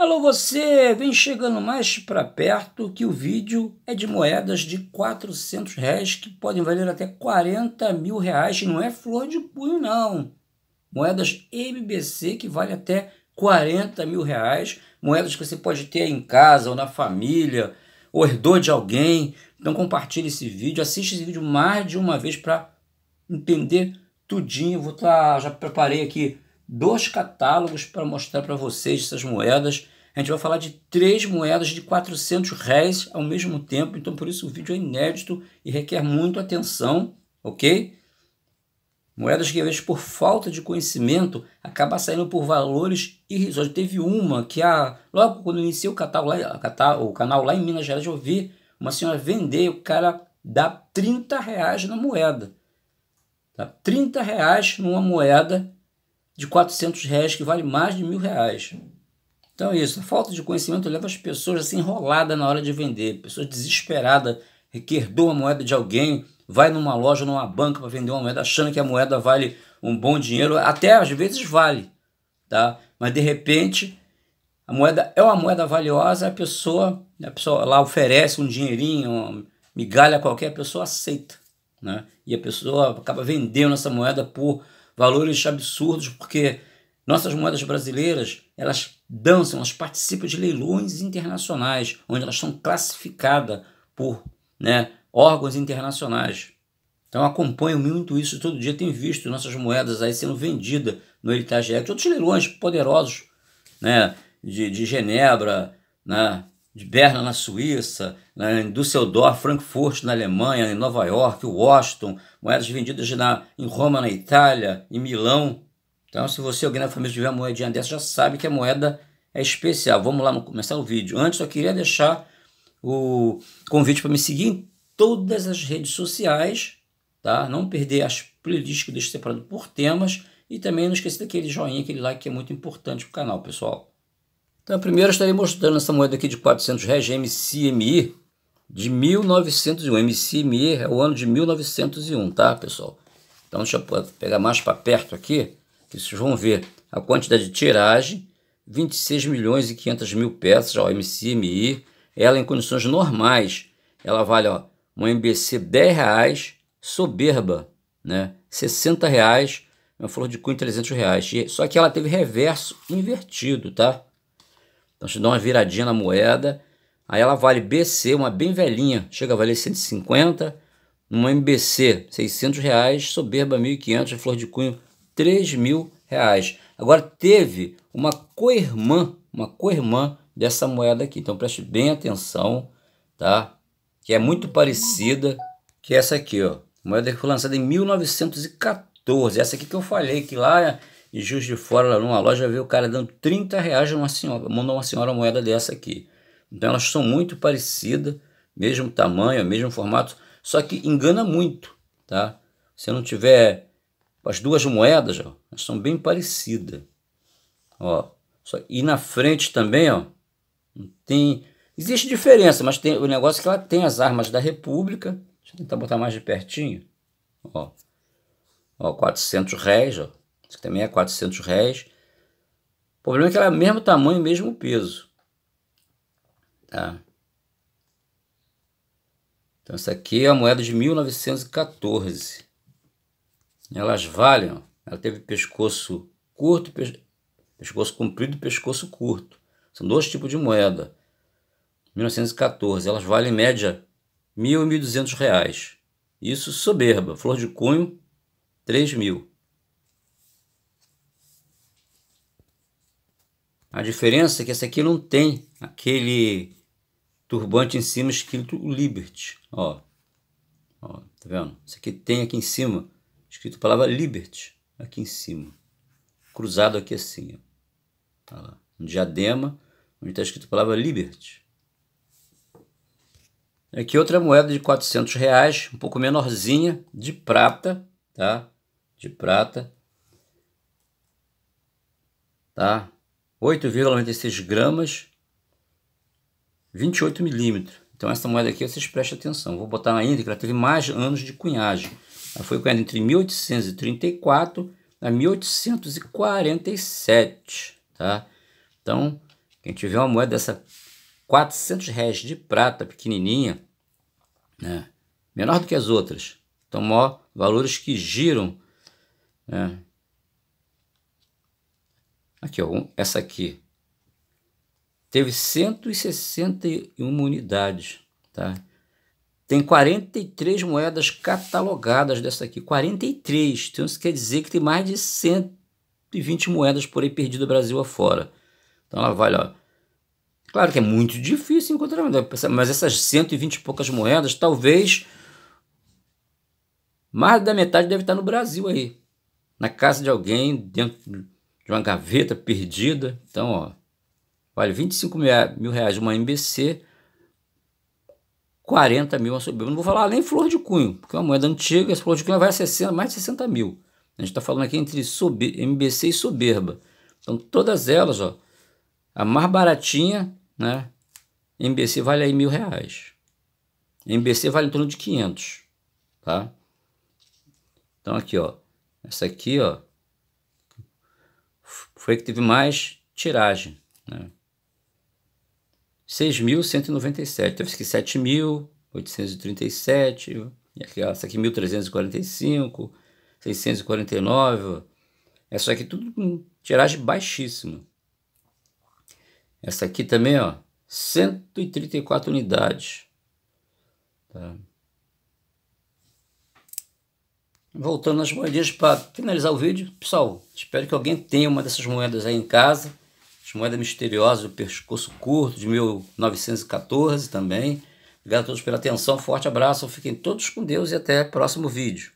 Alô você, vem chegando mais para perto que o vídeo é de moedas de 400 reais que podem valer até 40 mil reais. Não é flor de punho não. Moedas MBC que vale até 40 mil reais. Moedas que você pode ter em casa ou na família ou herdou de alguém. Então compartilhe esse vídeo, assiste esse vídeo mais de uma vez para entender tudinho. Vou tá, já preparei aqui dois catálogos para mostrar para vocês essas moedas. A gente vai falar de três moedas de 400 réis ao mesmo tempo, então por isso o vídeo é inédito e requer muito atenção, ok? Moedas que às vezes por falta de conhecimento acaba saindo por valores irrisórios. Teve uma que a, logo quando iniciei o, catálogo o canal lá em Minas Gerais eu vi uma senhora vender o cara dá 30 reais na moeda. Tá? 30 reais numa moeda de 400 reais que vale mais de mil reais. Então é isso, a falta de conhecimento leva as pessoas assim enroladas na hora de vender, pessoas desesperadas, que herdou a moeda de alguém, vai numa loja, numa banca para vender uma moeda, achando que a moeda vale um bom dinheiro, até às vezes vale, tá? Mas de repente a moeda é uma moeda valiosa, a pessoa, a pessoa lá oferece um dinheirinho, uma migalha qualquer, a pessoa aceita, né? E a pessoa acaba vendendo essa moeda por valores absurdos, porque nossas moedas brasileiras, elas dançam, elas participam de leilões internacionais, onde elas são classificadas por né, órgãos internacionais. Então acompanho muito isso, todo dia tenho visto nossas moedas aí sendo vendidas no Heritage Act, outros leilões poderosos, né, de, de Genebra, né, de Berna na Suíça, né, em Düsseldorf, Frankfurt na Alemanha, em Nova York, Washington, moedas vendidas na, em Roma na Itália, em Milão. Então, se você, alguém na família, tiver uma moedinha dessa, já sabe que a moeda é especial. Vamos lá começar o vídeo. Antes, eu queria deixar o convite para me seguir em todas as redes sociais, tá? Não perder as playlists que eu deixo separado por temas e também não esquecer daquele joinha, aquele like que é muito importante para o canal, pessoal. Então, primeiro estarei mostrando essa moeda aqui de 400 reais MCMI de 1901. MCMI é o ano de 1901, tá, pessoal? Então, deixa eu pegar mais para perto aqui, que vocês vão ver a quantidade de tiragem, 26 milhões e 500 mil peças, ó, MCMI. Ela em condições normais, ela vale, ó, um MBC 10 reais, soberba, né? 60 reais, uma flor de cunho 300 reais. Só que ela teve reverso invertido, tá? Então, você dá uma viradinha na moeda. Aí ela vale BC, uma bem velhinha, chega a valer 150. Uma MBC, 600 reais. Soberba, 1.500. Flor de cunho, 3 mil reais. Agora, teve uma co-irmã, uma co-irmã dessa moeda aqui. Então, preste bem atenção, tá? Que é muito parecida que essa aqui, ó. Moeda que foi lançada em 1914. Essa aqui que eu falei, que lá e Juiz de Fora, lá numa loja, veio o cara dando 30 reais uma senhora, mandou uma senhora moeda dessa aqui. Então elas são muito parecidas, mesmo tamanho, mesmo formato, só que engana muito, tá? Se não tiver as duas moedas, ó, elas são bem parecidas. Ó, só, e na frente também, ó, tem existe diferença, mas tem o negócio é que ela tem as armas da República. Deixa eu tentar botar mais de pertinho. Ó, ó 400 réis, ó. Isso aqui também é 400 réis. O problema é que ela é mesmo tamanho, mesmo peso. Tá? Então, essa aqui é a moeda de 1914. Elas valem, ela teve pescoço curto, pescoço comprido e pescoço curto. São dois tipos de moeda. 1914, elas valem em média 1.000 e 1.200 reais. Isso soberba, flor de cunho, 3 mil. A diferença é que essa aqui não tem aquele turbante em cima escrito Liberty. Ó, ó tá vendo? Isso aqui tem aqui em cima escrito a palavra Liberty aqui em cima. Cruzado aqui assim. Ó. Tá lá. Um diadema onde está escrito a palavra Liberty. Aqui outra moeda de 400 reais, um pouco menorzinha, de prata, tá? De prata. Tá? 8,96 gramas, 28 milímetros. Então essa moeda aqui vocês prestem atenção. Vou botar na íntegra, ela teve mais anos de cunhagem. Ela foi cunhada entre 1834 a 1847, tá? Então, Quem tiver uma moeda dessa 400 reais de prata pequenininha, né? menor do que as outras, então maior, valores que giram, né? Aqui, ó, essa aqui teve 161 unidades, tá? Tem 43 moedas catalogadas dessa aqui, 43. Então isso quer dizer que tem mais de 120 moedas por aí perdidas Brasil afora. Então ela vale, ó. Claro que é muito difícil encontrar, mas essas 120 e poucas moedas, talvez mais da metade deve estar no Brasil aí. Na casa de alguém, dentro de uma gaveta perdida. Então, ó, vale 25 mil reais uma MBC, 40 mil uma soberba. Não vou falar nem flor de cunho, porque é uma moeda antiga, essa flor de cunho vai a 60, mais de 60 mil. A gente está falando aqui entre MBC e soberba. Então, todas elas, ó, a mais baratinha, né? MBC vale aí mil reais. MBC vale em torno de 500, tá? Então, aqui, ó, essa aqui, ó, foi que teve mais tiragem. Né? 6.197, teve aqui 7.837, e aqui, essa aqui 1.345, 649, essa aqui tudo com tiragem baixíssima. Essa aqui também, ó, 134 unidades. Tá? Voltando às moedinhas para finalizar o vídeo, pessoal, espero que alguém tenha uma dessas moedas aí em casa. As moedas misteriosas do pescoço curto de 1914 também. Obrigado a todos pela atenção, forte abraço, fiquem todos com Deus e até próximo vídeo.